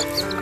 Bye.